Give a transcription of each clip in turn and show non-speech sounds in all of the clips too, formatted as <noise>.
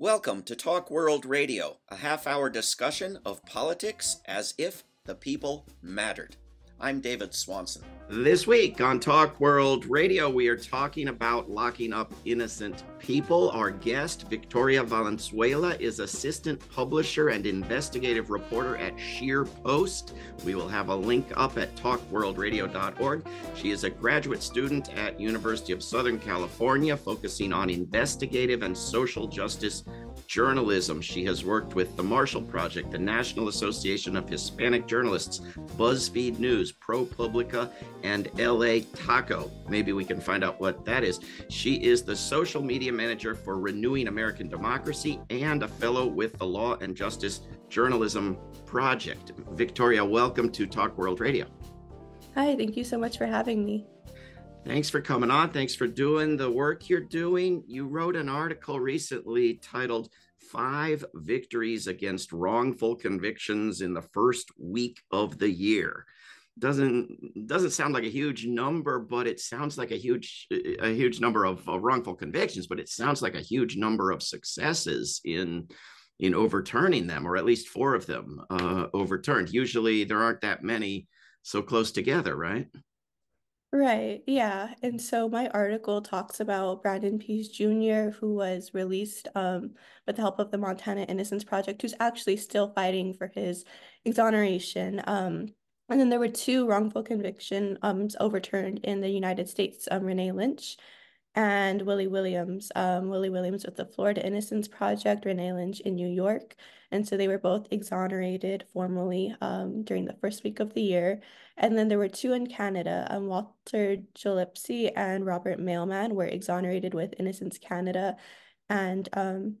Welcome to Talk World Radio, a half hour discussion of politics as if the people mattered. I'm David Swanson. This week on Talk World Radio, we are talking about locking up innocent people. Our guest, Victoria Valenzuela, is assistant publisher and investigative reporter at ScheerPost. We will have a link up at talkworldradio.org. She is a graduate student at University of Southern California, focusing on investigative and social justice journalism. She has worked with the Marshall Project, the National Association of Hispanic Journalists, BuzzFeed News, ProPublica, and LA Taco. Maybe we can find out what that is. She is the social media manager for Renewing American Democracy and a fellow with the Law and Justice Journalism Project. Victoria, welcome to Talk World Radio. Hi, thank you so much for having me. Thanks for coming on. Thanks for doing the work you're doing. You wrote an article recently titled Five Victories Against Wrongful Convictions in the First Week of the Year. Doesn't doesn't sound like a huge number, but it sounds like a huge a huge number of wrongful convictions, but it sounds like a huge number of successes in in overturning them, or at least four of them uh, overturned. Usually there aren't that many so close together, right? Right, yeah. And so my article talks about Brandon Pease Jr., who was released um, with the help of the Montana Innocence Project, who's actually still fighting for his exoneration. Um, and then there were two wrongful conviction um, overturned in the United States, um, Renee Lynch and Willie Williams. Um, Willie Williams with the Florida Innocence Project, Renee Lynch in New York. And so they were both exonerated formally um, during the first week of the year. And then there were two in Canada. Um, Walter Gillespie and Robert Mailman were exonerated with Innocence Canada. And um,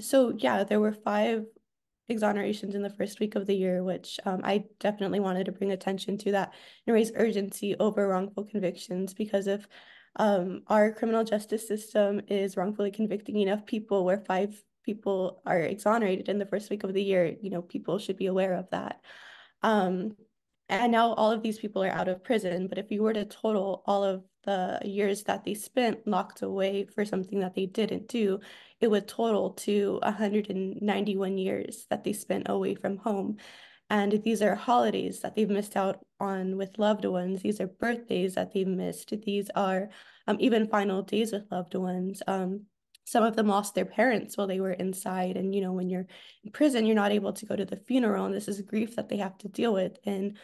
so, yeah, there were five exonerations in the first week of the year, which um, I definitely wanted to bring attention to that and raise urgency over wrongful convictions because if um, our criminal justice system is wrongfully convicting enough people where five people are exonerated in the first week of the year. You know, people should be aware of that. Um, and now all of these people are out of prison. But if you were to total all of the years that they spent locked away for something that they didn't do, it would total to 191 years that they spent away from home. And these are holidays that they've missed out on with loved ones. These are birthdays that they've missed. These are um, even final days with loved ones. Um, some of them lost their parents while they were inside. And, you know, when you're in prison, you're not able to go to the funeral. And this is grief that they have to deal with in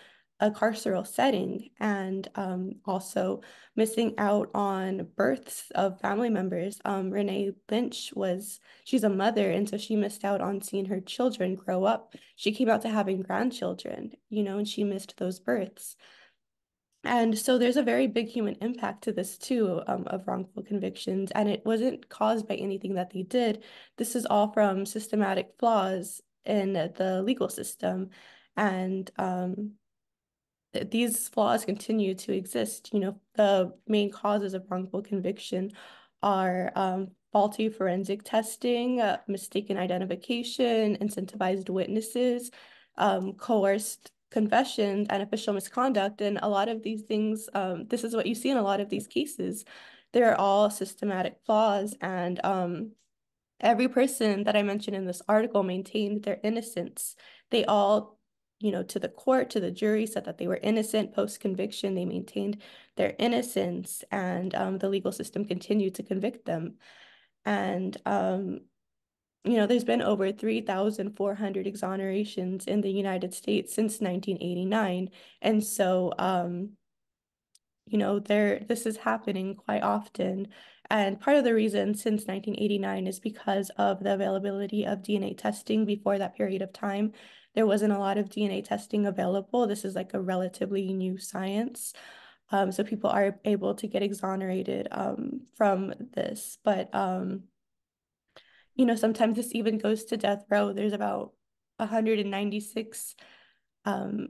a carceral setting and um, also missing out on births of family members. Um, Renee Lynch was, she's a mother, and so she missed out on seeing her children grow up. She came out to having grandchildren, you know, and she missed those births. And so there's a very big human impact to this too um, of wrongful convictions. And it wasn't caused by anything that they did. This is all from systematic flaws in the legal system. And um, these flaws continue to exist. You know, the main causes of wrongful conviction are um, faulty forensic testing, uh, mistaken identification, incentivized witnesses, um, coerced confessions, and official misconduct. And a lot of these things, um, this is what you see in a lot of these cases. They're all systematic flaws. And um, every person that I mentioned in this article maintained their innocence. They all you know, to the court, to the jury, said that they were innocent post conviction. They maintained their innocence, and um, the legal system continued to convict them. And, um, you know, there's been over 3,400 exonerations in the United States since 1989. And so, um, you know, there this is happening quite often. And part of the reason since 1989 is because of the availability of DNA testing before that period of time there wasn't a lot of DNA testing available. This is like a relatively new science. Um, so people are able to get exonerated um, from this. But, um, you know, sometimes this even goes to death row. There's about 196 um,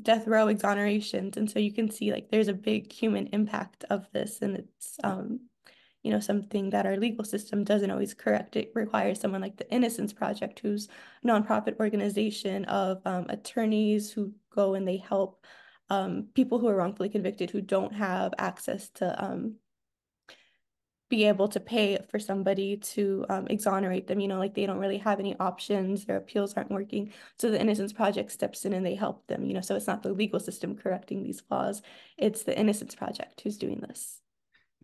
death row exonerations. And so you can see like there's a big human impact of this and it's um, you know, something that our legal system doesn't always correct. It requires someone like the Innocence Project, who's a nonprofit organization of um, attorneys who go and they help um, people who are wrongfully convicted who don't have access to um, be able to pay for somebody to um, exonerate them. You know, like they don't really have any options, their appeals aren't working. So the Innocence Project steps in and they help them, you know. So it's not the legal system correcting these flaws, it's the Innocence Project who's doing this.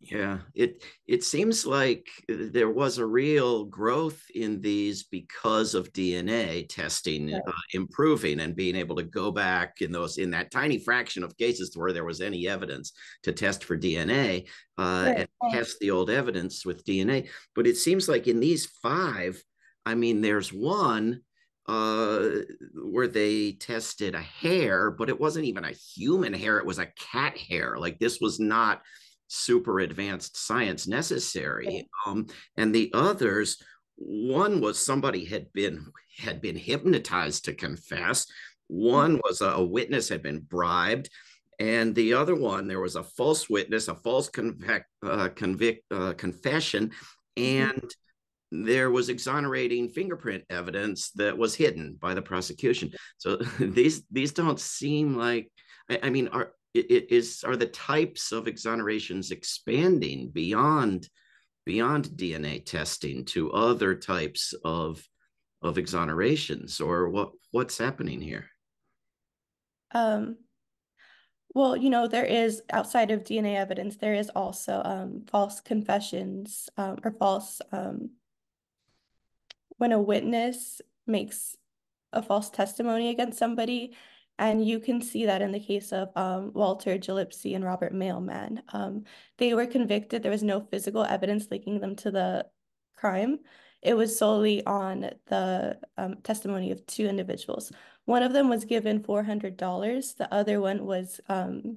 Yeah, it it seems like there was a real growth in these because of DNA testing uh, improving and being able to go back in those in that tiny fraction of cases to where there was any evidence to test for DNA uh, and test the old evidence with DNA. But it seems like in these five, I mean, there's one uh where they tested a hair but it wasn't even a human hair it was a cat hair like this was not super advanced science necessary. Um, and the others, one was somebody had been had been hypnotized to confess. One was a, a witness had been bribed, and the other one there was a false witness, a false convict, uh, convict uh, confession, mm-hmm. and there was exonerating fingerprint evidence that was hidden by the prosecution. So <laughs> these these don't seem like I, I mean are it is are the types of exonerations expanding beyond beyond DNA testing to other types of of exonerations or what what's happening here? Um, well, you know, there is outside of DNA evidence, there is also um, false confessions um, or false um, when a witness makes a false testimony against somebody and you can see that in the case of um, Walter Gillespie and Robert Mailman. Um, they were convicted. There was no physical evidence linking them to the crime. It was solely on the um, testimony of two individuals. One of them was given $400. The other one was um,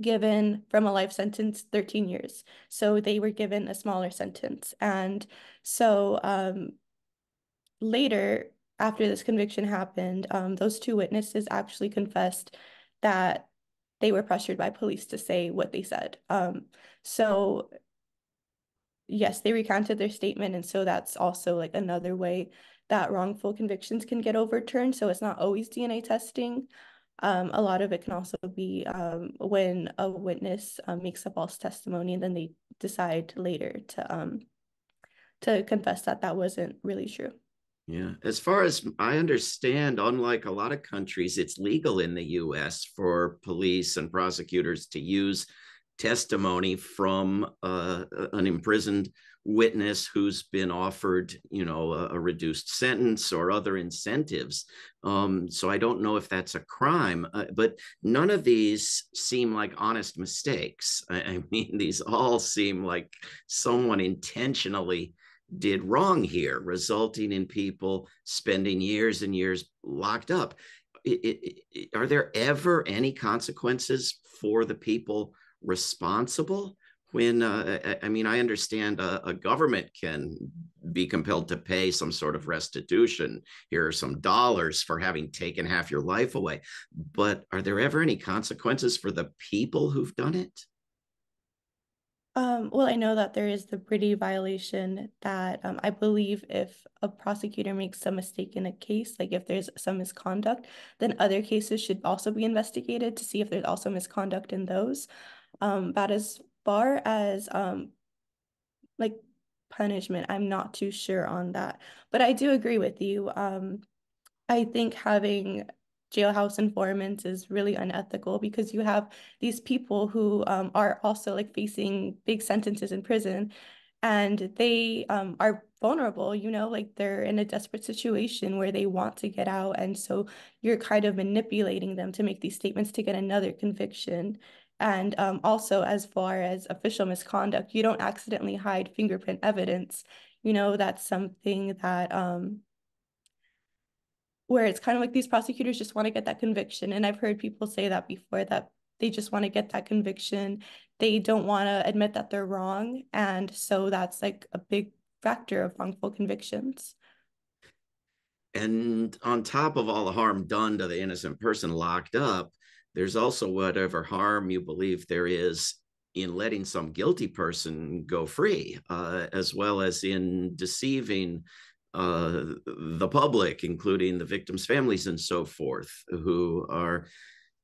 given from a life sentence 13 years. So they were given a smaller sentence. And so um, later, after this conviction happened, um, those two witnesses actually confessed that they were pressured by police to say what they said. Um, so yes, they recanted their statement. And so that's also like another way that wrongful convictions can get overturned. So it's not always DNA testing. Um, a lot of it can also be um, when a witness um, makes a false testimony and then they decide later to um, to confess that that wasn't really true. Yeah. As far as I understand, unlike a lot of countries, it's legal in the US for police and prosecutors to use testimony from uh, an imprisoned witness who's been offered, you know, a, a reduced sentence or other incentives. Um, so I don't know if that's a crime, uh, but none of these seem like honest mistakes. I, I mean, these all seem like someone intentionally did wrong here, resulting in people spending years and years locked up. It, it, it, are there ever any consequences for the people responsible? When uh, I mean, I understand a, a, government can be compelled to pay some sort of restitution. Here are some dollars for having taken half your life away. But are there ever any consequences for the people who've done it? Um, well, I know that there is the Brady violation that um, I believe if a prosecutor makes a mistake in a case, like if there's some misconduct, then other cases should also be investigated to see if there's also misconduct in those. Um, but as far as um, like punishment, I'm not too sure on that. But I do agree with you. Um, I think having jailhouse informants is really unethical because you have these people who um, are also like facing big sentences in prison and they um, are vulnerable you know like they're in a desperate situation where they want to get out and so you're kind of manipulating them to make these statements to get another conviction. And um, also as far as official misconduct you don't accidentally hide fingerprint evidence. You know that's something that um, where it's kind of like these prosecutors just want to get that conviction. And I've heard people say that before that they just want to get that conviction. They don't want to admit that they're wrong. And so that's like a big factor of wrongful convictions. And on top of all the harm done to the innocent person locked up, there's also whatever harm you believe there is in letting some guilty person go free, uh, as well as in deceiving uh, the public, including the victims' families and so forth, who are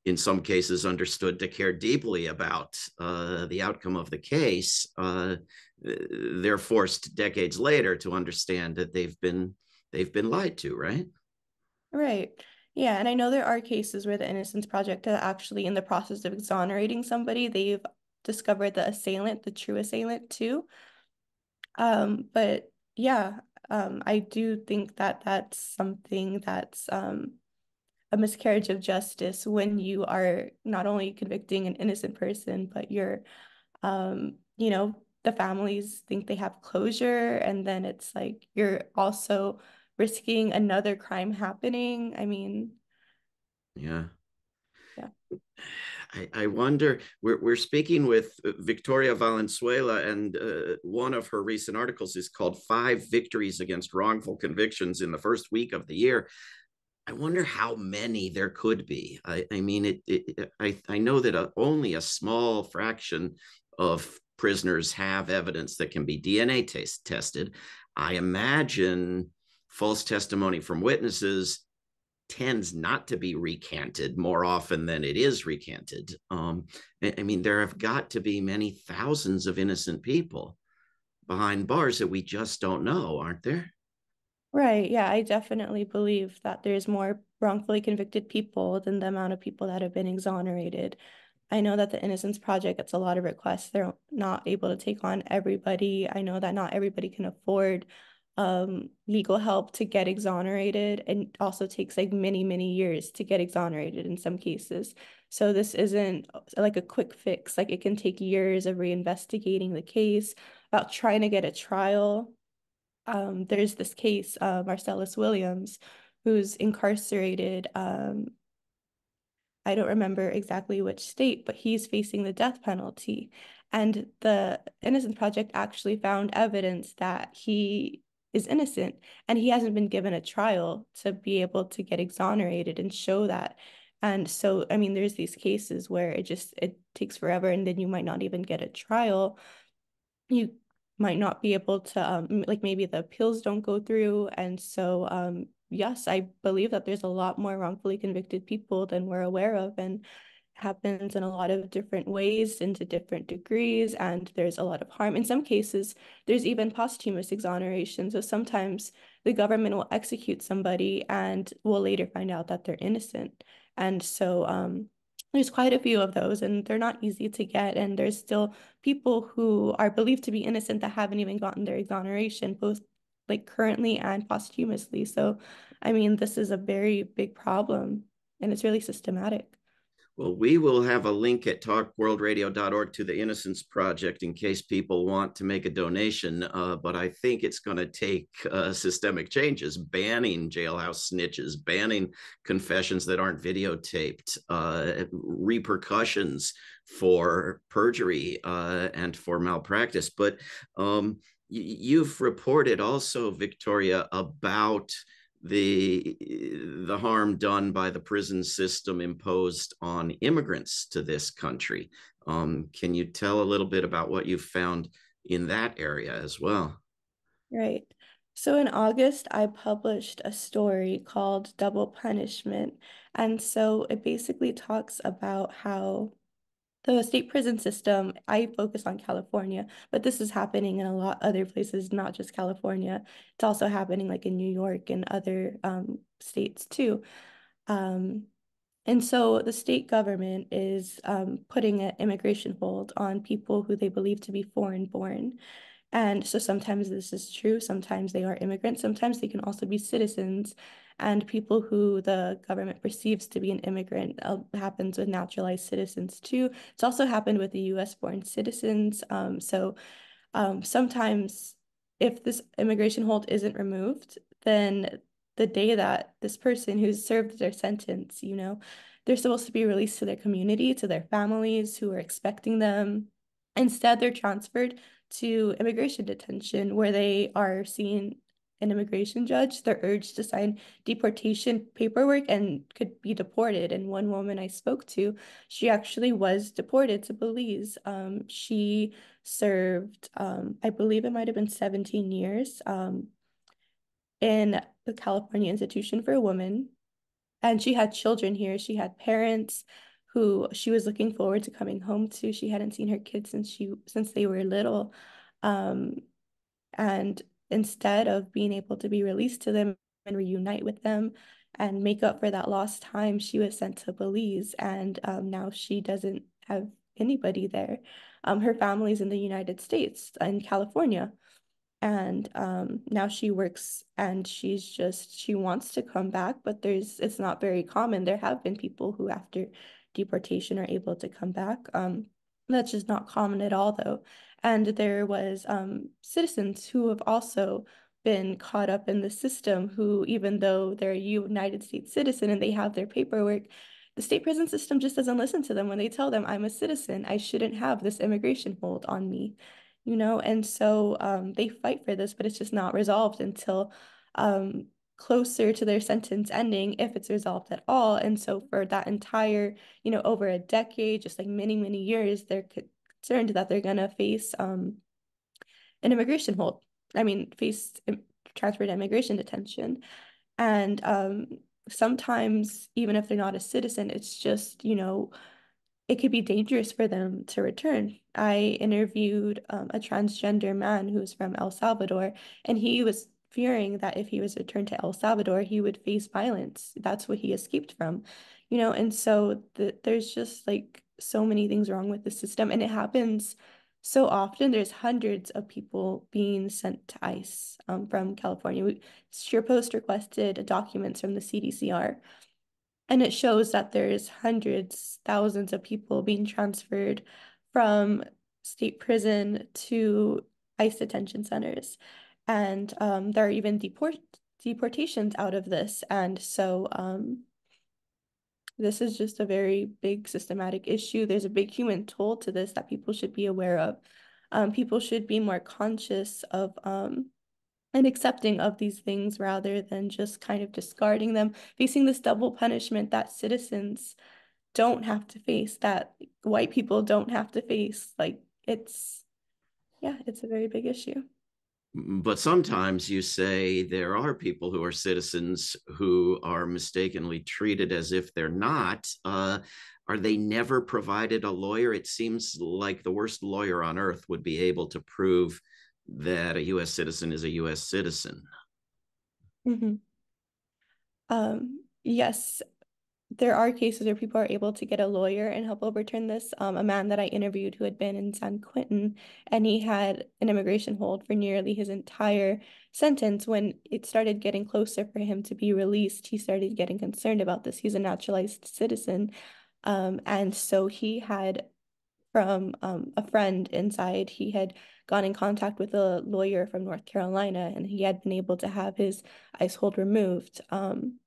in some cases understood to care deeply about uh, the outcome of the case, uh, they're forced decades later to understand that they've been they've been lied to, right? Right. Yeah, and I know there are cases where the Innocence Project are actually in the process of exonerating somebody. They've discovered the assailant, the true assailant too. Um, but yeah, um, I do think that that's something that's um, a miscarriage of justice when you are not only convicting an innocent person, but you're, um, you know, the families think they have closure, and then it's like you're also risking another crime happening. I mean, yeah. Yeah. I, I wonder, we're, we're speaking with Victoria Valenzuela, and uh, one of her recent articles is called Five Victories Against Wrongful Convictions in the First Week of the Year. I wonder how many there could be. I, I mean, it, it, I, I know that a, only a small fraction of prisoners have evidence that can be DNA taste tested. I imagine false testimony from witnesses tends not to be recanted more often than it is recanted. Um, I mean, there have got to be many thousands of innocent people behind bars that we just don't know, aren't there? Right. Yeah, I definitely believe that there's more wrongfully convicted people than the amount of people that have been exonerated. I know that the Innocence Project gets a lot of requests. They're not able to take on everybody. I know that not everybody can afford um, legal help to get exonerated and also takes like many, many years to get exonerated in some cases. So this isn't like a quick fix. Like it can take years of reinvestigating the case, about trying to get a trial um, there's this case, uh, Marcellus Williams, who's incarcerated. Um, I don't remember exactly which state, but he's facing the death penalty. And the Innocence Project actually found evidence that he is innocent and he hasn't been given a trial to be able to get exonerated and show that. And so, I mean, there's these cases where it just it takes forever and then you might not even get a trial. You might not be able to um, like maybe the appeals don't go through and so um, yes i believe that there's a lot more wrongfully convicted people than we're aware of and happens in a lot of different ways into different degrees and there's a lot of harm. In some cases there's even posthumous exoneration. So sometimes the government will execute somebody and will later find out that they're innocent. And so um, there's quite a few of those and they're not easy to get. And there's still people who are believed to be innocent that haven't even gotten their exoneration both like currently and posthumously. So i mean this is a very big problem and it's really systematic well, we will have a link at talkworldradio.org to the Innocence Project in case people want to make a donation. Uh, but I think it's going to take uh, systemic changes, banning jailhouse snitches, banning confessions that aren't videotaped, uh, repercussions for perjury uh, and for malpractice. But um, you've reported also, Victoria, about the the harm done by the prison system imposed on immigrants to this country. Um, can you tell a little bit about what you found in that area as well? Right. So in August, I published a story called Double Punishment. And so it basically talks about how the state prison system, I focus on California, but this is happening in a lot other places, not just California. It's also happening like in New York and other um, states too. Um, and so the state government is um, putting an immigration hold on people who they believe to be foreign born. And so sometimes this is true, sometimes they are immigrants, sometimes they can also be citizens and people who the government perceives to be an immigrant uh, happens with naturalized citizens too. It's also happened with the US born citizens. Um, so um, sometimes if this immigration hold isn't removed, then the day that this person who's served their sentence, you know, they're supposed to be released to their community, to their families who are expecting them. Instead, they're transferred to immigration detention where they are seen an immigration judge, they're urged to sign deportation paperwork and could be deported. And one woman I spoke to, she actually was deported to Belize. Um, she served, um, I believe it might have been 17 years um, in the California Institution for Women. And she had children here. She had parents who she was looking forward to coming home to. She hadn't seen her kids since she since they were little. Um, and instead of being able to be released to them and reunite with them and make up for that lost time, she was sent to Belize. And um, now she doesn't have anybody there. Um, her family's in the United States, in California. And um, now she works and she's just, she wants to come back, but there's, it's not very common. There have been people who, after deportation, are able to come back. Um, that's just not common at all, though. And there was um, citizens who have also been caught up in the system who, even though they're a United States citizen and they have their paperwork, the state prison system just doesn't listen to them when they tell them I'm a citizen. I shouldn't have this immigration hold on me, you know? And so um, they fight for this, but it's just not resolved until um, closer to their sentence ending if it's resolved at all. And so for that entire, you know, over a decade, just like many, many years, they're concerned that they're going to face um, an immigration hold. I mean, face transferred immigration detention. And um, sometimes, even if they're not a citizen, it's just, you know, it could be dangerous for them to return. I interviewed um, a transgender man who's from El Salvador, and he was fearing that if he was returned to El Salvador, he would face violence. That's what he escaped from, you know, and so the, there's just like so many things wrong with the system, and it happens so often there's hundreds of people being sent to ICE um, from California. We, requested documents from the CDCR, and it shows that there's hundreds, thousands of people being transferred from state prison to ICE detention centers. And um, there are even deport deportations out of this. And so um, this is just a very big systematic issue. There's a big human toll to this that people should be aware of. Um, people should be more conscious of um, and accepting of these things rather than just kind of discarding them, facing this double punishment that citizens don't have to face, that white people don't have to face. Like it's, yeah, it's a very big issue but sometimes you say there are people who are citizens who are mistakenly treated as if they're not. Uh, are they never provided a lawyer? It seems like the worst lawyer on earth would be able to prove that a U.S. citizen is a U.S. citizen. Mm-hmm. Um, yes, there are cases where people are able to get a lawyer and help overturn this. Um, a man that I interviewed who had been in San Quentin and he had an immigration hold for nearly his entire sentence. When it started getting closer for him to be released, he started getting concerned about this. He's a naturalized citizen. Um, and so he had, from um, a friend inside, he had gone in contact with a lawyer from North Carolina and he had been able to have his ICE hold removed. Um,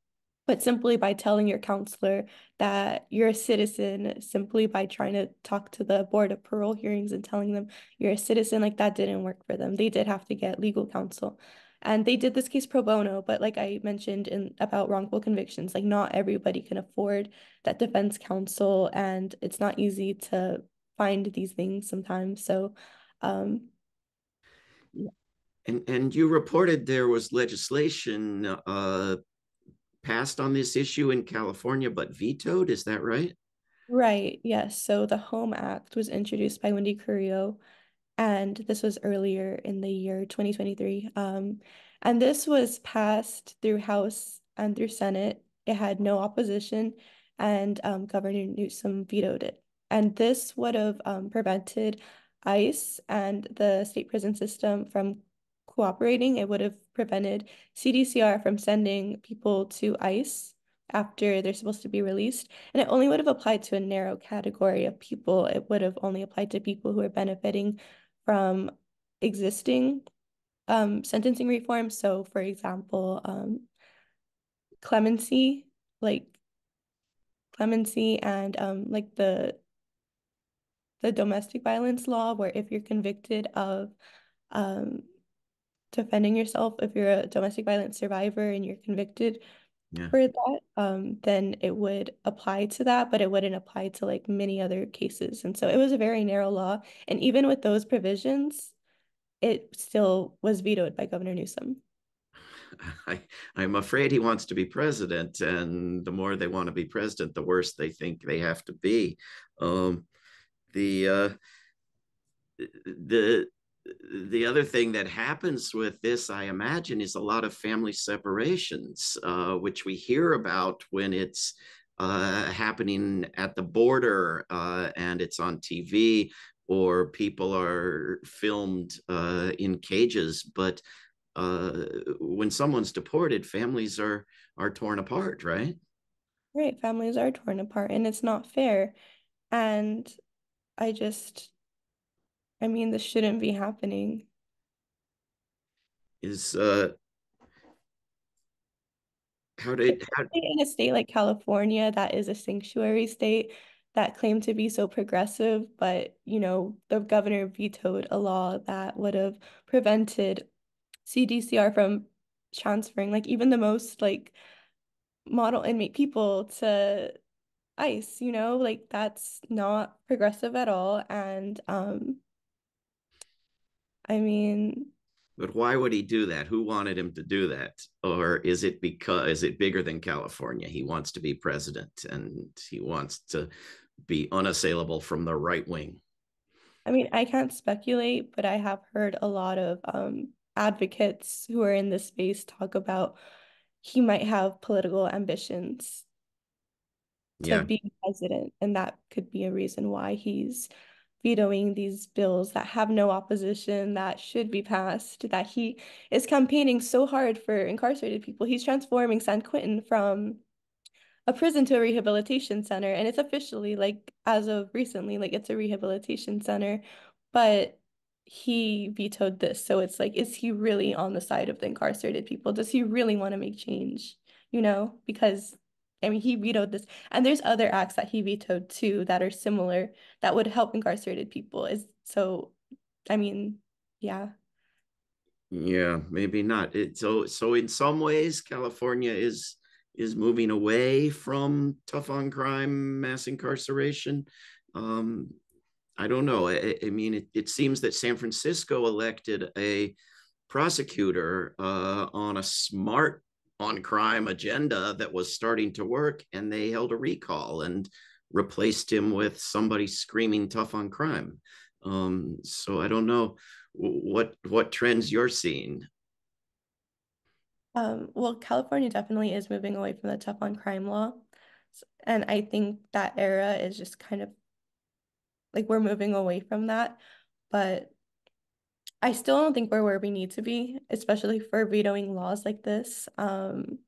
but simply by telling your counselor that you're a citizen, simply by trying to talk to the board of parole hearings and telling them you're a citizen, like that didn't work for them. They did have to get legal counsel. And they did this case pro bono, but like I mentioned in about wrongful convictions, like not everybody can afford that defense counsel and it's not easy to find these things sometimes. So um and and you reported there was legislation uh passed on this issue in California but vetoed. Is that right? Right. Yes. So the Home Act was introduced by Wendy Carrillo, and this was earlier in the year 2023. Um, and this was passed through House and through Senate. It had no opposition, and um, Governor Newsom vetoed it. And this would have um, prevented ICE and the state prison system from cooperating, it would have prevented CDCR from sending people to ICE after they're supposed to be released. And it only would have applied to a narrow category of people. It would have only applied to people who are benefiting from existing um, sentencing reforms. So, for example, um, clemency, like clemency and um, like the the domestic violence law, where if you're convicted of um, defending yourself if you're a domestic violence survivor and you're convicted yeah. for that um then it would apply to that but it wouldn't apply to like many other cases and so it was a very narrow law and even with those provisions it still was vetoed by governor newsom I, I'm afraid he wants to be president, and the more they want to be president, the worse they think they have to be. Um, the uh, the the other thing that happens with this, I imagine, is a lot of family separations, uh, which we hear about when it's uh, happening at the border uh, and it's on TV or people are filmed uh, in cages. But uh, when someone's deported, families are are torn apart, right? Right, families are torn apart, and it's not fair. And I just, I mean, this shouldn't be happening. Is uh, how did how... in a state like California that is a sanctuary state that claimed to be so progressive, but you know, the governor vetoed a law that would have prevented CDCR from transferring like even the most like model inmate people to ICE, you know, like that's not progressive at all. And um I mean but why would he do that? Who wanted him to do that? Or is it because is it bigger than California? He wants to be president and he wants to be unassailable from the right wing. I mean, I can't speculate, but I have heard a lot of um, advocates who are in this space talk about he might have political ambitions to yeah. be president, and that could be a reason why he's vetoing these bills that have no opposition that should be passed that he is campaigning so hard for incarcerated people. He's transforming san quentin from a prison to a rehabilitation center and it's officially like as of recently like it's a rehabilitation center but he vetoed this. So it's like is he really on the side of the incarcerated people? Does he really want to make change you know? Because I mean, he vetoed this, and there's other acts that he vetoed too that are similar that would help incarcerated people. Is so, I mean, yeah. Yeah, maybe not. It, so, so in some ways, California is is moving away from tough on crime, mass incarceration. Um, I don't know. I, I mean, it, it seems that San Francisco elected a prosecutor uh, on a smart on crime agenda that was starting to work and they held a recall and replaced him with somebody screaming tough on crime. Um, so i don't know what what trends you're seeing. Um, well california definitely is moving away from the tough on crime law. And i think that era is just kind of like we're moving away from that. But I still don't think we're where we need to be, especially for vetoing laws like this. Um,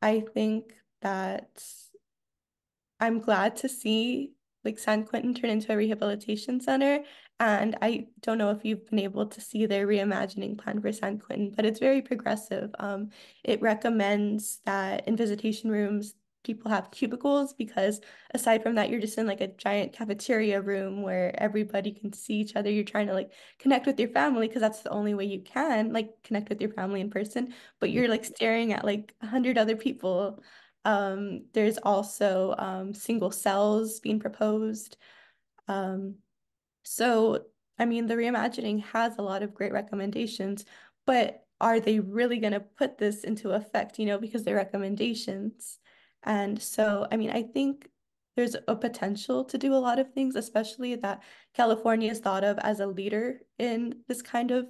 I think that I'm glad to see like San Quentin turn into a rehabilitation center. And I don't know if you've been able to see their reimagining plan for San Quentin, but it's very progressive. Um, it recommends that in visitation rooms, people have cubicles because aside from that you're just in like a giant cafeteria room where everybody can see each other. You're trying to like connect with your family because that's the only way you can like connect with your family in person. But you're like staring at like a hundred other people. Um there's also um single cells being proposed. Um so i mean the reimagining has a lot of great recommendations but are they really going to put this into effect you know because they're recommendations and so, I mean, I think there's a potential to do a lot of things, especially that California is thought of as a leader in this kind of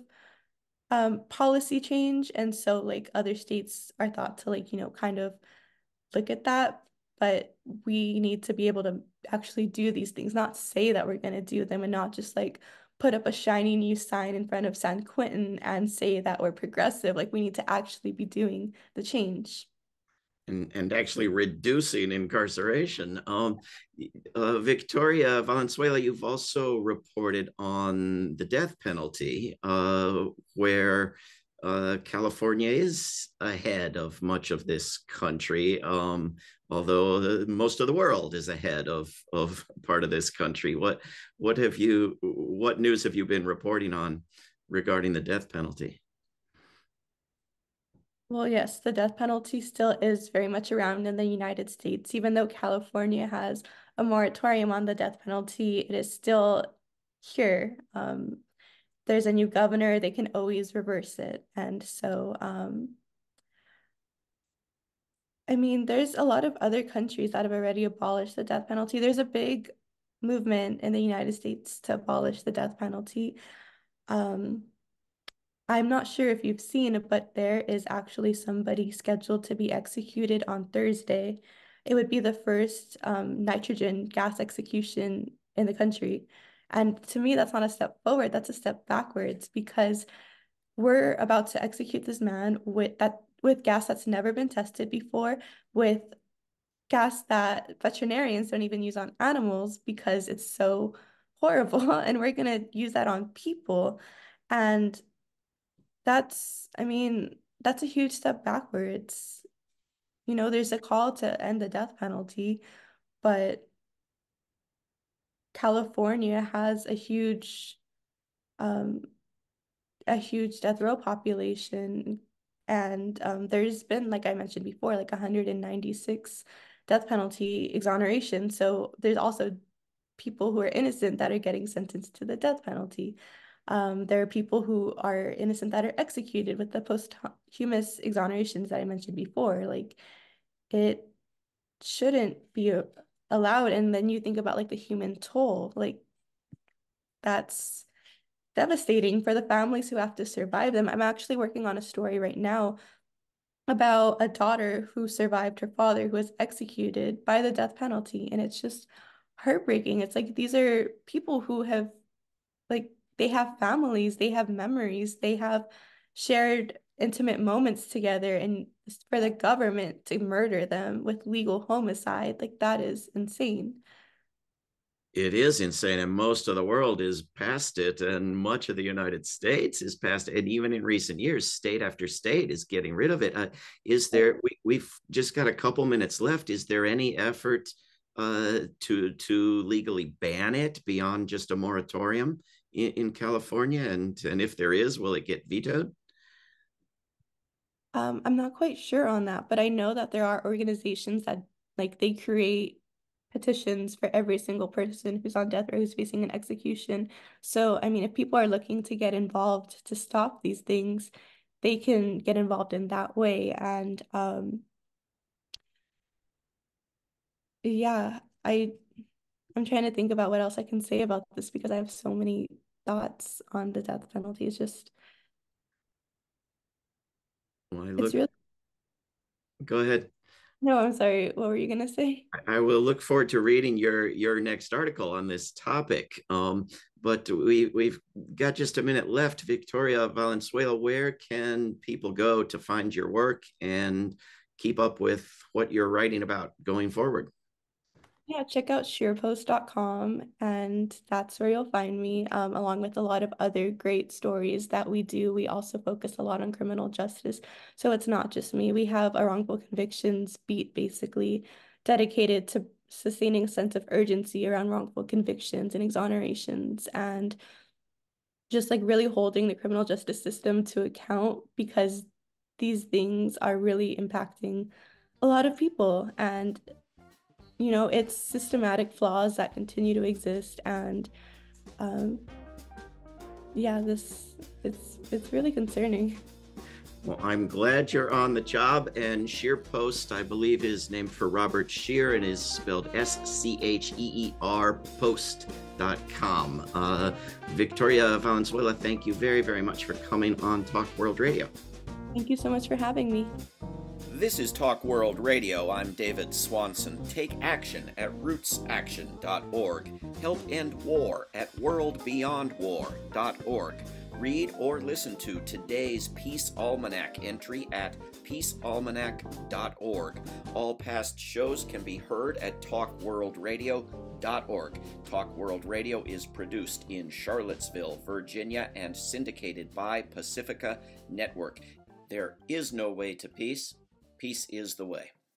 um, policy change. And so, like, other states are thought to, like, you know, kind of look at that. But we need to be able to actually do these things, not say that we're going to do them and not just like put up a shiny new sign in front of San Quentin and say that we're progressive. Like, we need to actually be doing the change and, and actually reducing incarceration. Um, uh, Victoria Valenzuela, you've also reported on the death penalty, uh, where uh, California is ahead of much of this country, um, although the, most of the world is ahead of, of part of this country. What what have you what news have you been reporting on regarding the death penalty? Well, yes, the death penalty still is very much around in the United States. Even though California has a moratorium on the death penalty, it is still here. Um, there's a new governor, they can always reverse it. And so, um, I mean, there's a lot of other countries that have already abolished the death penalty. There's a big movement in the United States to abolish the death penalty. Um, I'm not sure if you've seen but there is actually somebody scheduled to be executed on Thursday. It would be the first um, nitrogen gas execution in the country. And to me, that's not a step forward, that's a step backwards because we're about to execute this man with that with gas that's never been tested before, with gas that veterinarians don't even use on animals because it's so horrible. <laughs> And we're gonna use that on people. And that's, I mean, that's a huge step backwards. You know, there's a call to end the death penalty, but California has a huge um a huge death row population and um, there's been like I mentioned before like 196 death penalty exoneration so there's also people who are innocent that are getting sentenced to the death penalty um, there are people who are innocent that are executed with the posthumous exonerations that I mentioned before. Like it shouldn't be allowed. And then you think about like the human toll, like that's devastating for the families who have to survive them. I'm actually working on a story right now about a daughter who survived her father who was executed by the death penalty. And it's just heartbreaking. It's like these are people who have they have families, they have memories, they have shared intimate moments together and for the government to murder them with legal homicide like that is insane. It is insane and most of the world is past it and much of the united states is past it and even in recent years state after state is getting rid of it. Uh, is there we, we've just got a couple minutes left. Is there any effort uh, to to legally ban it beyond just a moratorium in, in California? And and if there is, will it get vetoed? Um, I'm not quite sure on that, but I know that there are organizations that like they create petitions for every single person who's on death row who's facing an execution. So, I mean, if people are looking to get involved to stop these things, they can get involved in that way. And um, yeah, I I'm trying to think about what else I can say about this because I have so many thoughts on the death penalty. It's just I look... it's really go ahead. No, I'm sorry. What were you gonna say? I will look forward to reading your your next article on this topic. Um, but we we've got just a minute left. Victoria Valenzuela, where can people go to find your work and keep up with what you're writing about going forward? Yeah, check out scheerpost.com and that's where you'll find me, um, along with a lot of other great stories that we do. We also focus a lot on criminal justice. So it's not just me. We have a wrongful convictions beat basically dedicated to sustaining a sense of urgency around wrongful convictions and exonerations and just like really holding the criminal justice system to account because these things are really impacting a lot of people and you know, it's systematic flaws that continue to exist. And um, yeah, this it's it's really concerning. Well, I'm glad you're on the job. And ScheerPost, I believe, is named for Robert Scheer and is spelled S C H E E R Post.com. Uh, Victoria Valenzuela, thank you very, very much for coming on Talk World Radio. Thank you so much for having me. This is Talk World Radio. I'm David Swanson. Take action at rootsaction.org. Help end war at worldbeyondwar.org. Read or listen to today's Peace Almanac entry at peacealmanac.org. All past shows can be heard at talkworldradio.org. Talk World Radio is produced in Charlottesville, Virginia, and syndicated by Pacifica Network. There is no way to peace Peace is the way.